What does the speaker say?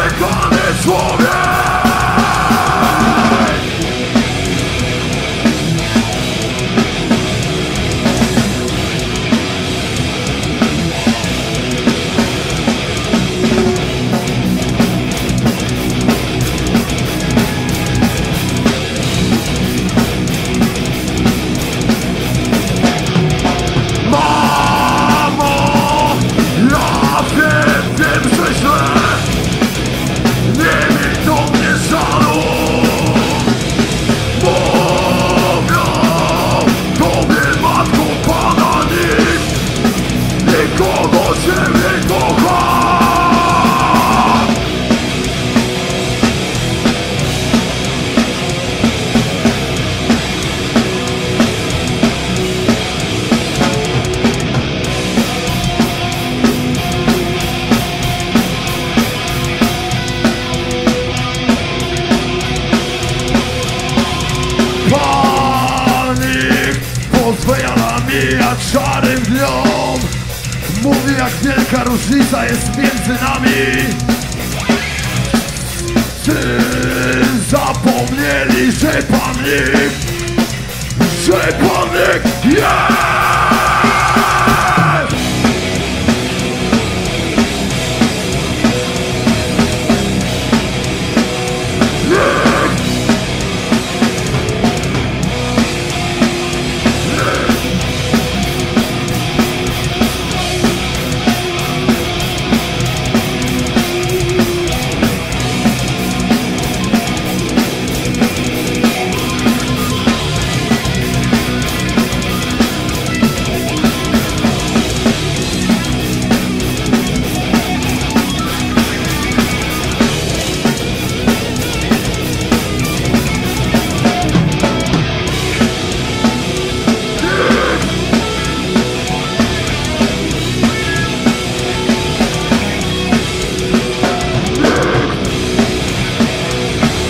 Sick on its warning szarym dniom Mówi jak wielka różnica jest między nami. Czy zapomnieli, że Pan Nick Że Pan Nick jest?